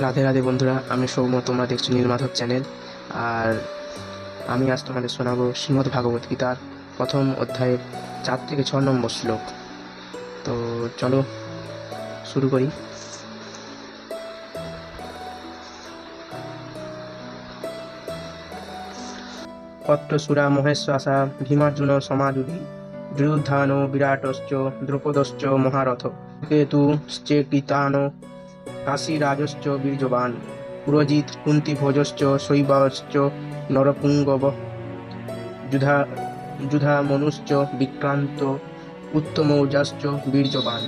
রাধে রাধে বন্ধুরা, আমি সৌম্য, তোমরা দেখছ নীলমাধব চ্যানেল। আর আমি আজ তোমাদের শোনাবো শ্রীমদ্ ভাগবত গীতার প্রথম অধ্যায়ের চার থেকে ছ নম্বর শ্লোক। তো চলো, শুরু করি। পত্রসুরা মহেশ্বাসা ভীমার্জুন সমাজুদি যুদ্ধান বিরাটশ্চ, দ্রৌপদশ্চ মহারথ। কেতু চেকিতান কাশীরাজশ্চ বীর্যবান, পুরজিৎ কুন্তিভোজশ্চ শৈবাশ্চ নরপুঙ্গব, যুধা যুধা মনুশ্চ বিক্রান্ত, উত্তমৌজাশ্চ বীর্যবান,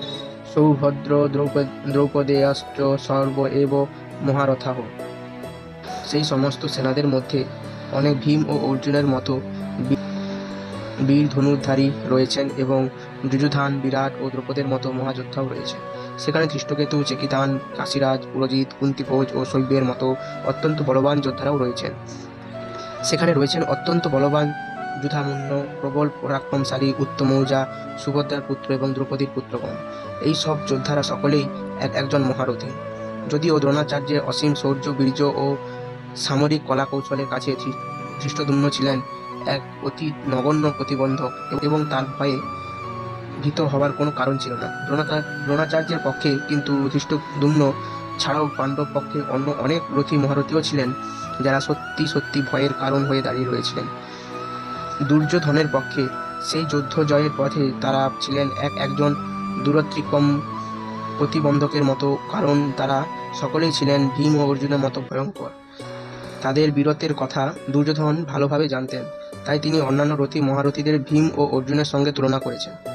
সৌভদ্র দ্রৌপদ দ্রৌপদেয়াশ্চ সর্ব এব মহারথাহ। সেই সমস্ত সেনাদের মধ্যে অনেক ভীম ও অর্জুনের মতো বীর ধনুর্ধারী রয়েছেন এবং যুযুধান, বিরাট ও দ্রৌপদের মতো মহাযোদ্ধাও রয়েছে সেখানে ধৃষ্টকেতু চেকিতান কাশীরাজ, পুরজিৎ, কুন্তিভোজ ও শৈবের মতো অত্যন্ত বলবান যোদ্ধারাও রয়েছেন। সেখানে রয়েছেন অত্যন্ত বলবান যুধামুন্ন প্রবল পরাক্রমশালী উত্তমৌজা সুভদ্রার পুত্র এবং দ্রৌপদীর পুত্রগণ। এই সব যোদ্ধারা সকলেই এক, একজন মহারথী। যদিও দ্রোণাচার্যের অসীম শৌর্য, বীর্য ও সামরিক কলা কৌশলের কাছে ধৃষ্টদুম্ন ছিলেন এক অতি নগণ্য প্রতিবন্ধক এবং তার ভয়ে ভীত হওয়ার কোনো কারণ ছিল না। দ্রোণাচা- দ্রোণাচার্যের পক্ষে কিন্তু ধৃষ্টদুম্ন ছাড়াও পাণ্ডব পক্ষে অন্য অনেক রথী মহারথীও ছিলেন, যারা সত্যি সত্যি ভয়ের কারণ হয়ে দাঁড়িয়ে রয়েছিলেন। দুর্যোধনের পক্ষে সেই যুদ্ধ জয়ের পথে তারা ছিলেন এক একজন দূরত্রিকম প্রতিবন্ধকের মতো, কারণ তারা সকলেই ছিলেন ভীম ও অর্জুনের মতো ভয়ঙ্কর। তাদের বীরত্বের কথা দুর্যোধন ভালোভাবে জানতেন, তাই তিনি অন্যান্য রথী মহারথীদের ভীম ও অর্জুনের সঙ্গে তুলনা করেছেন।